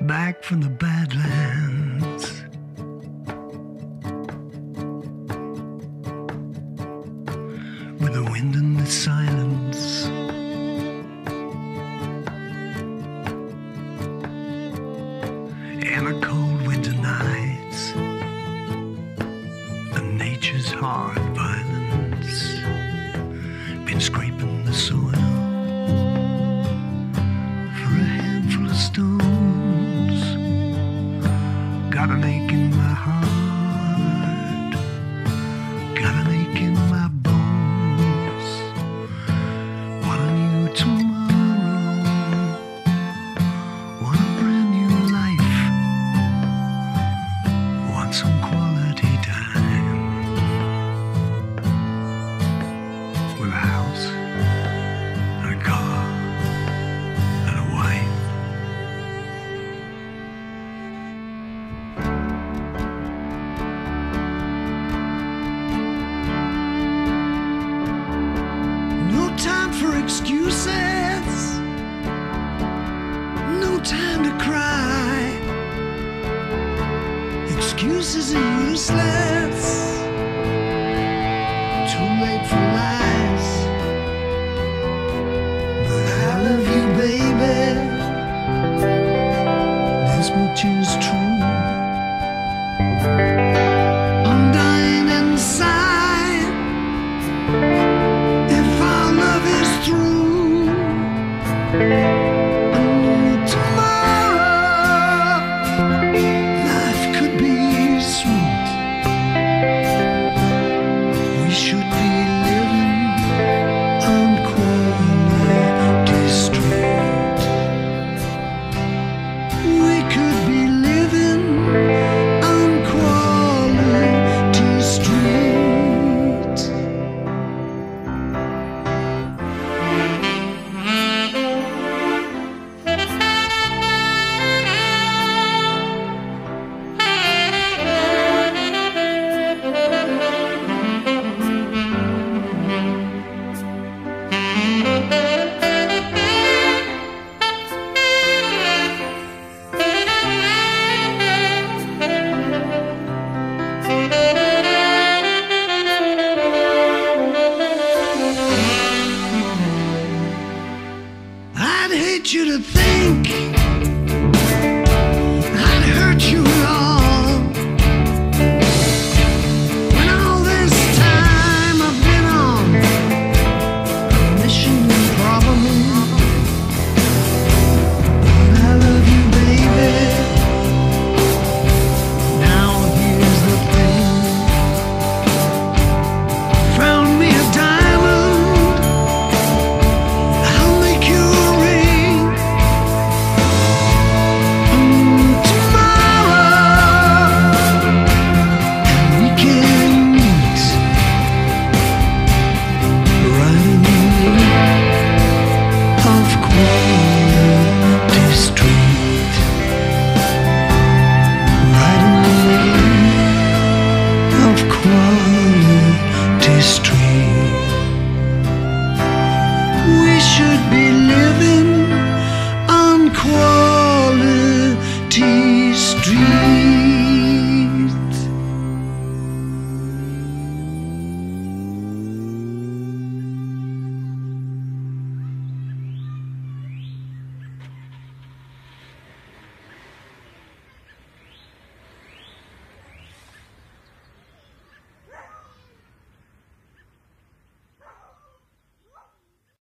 Back from the Badlands. hard. time to cry. Excuses are useless. Too late for lies. But I love you, baby. This much is true. think.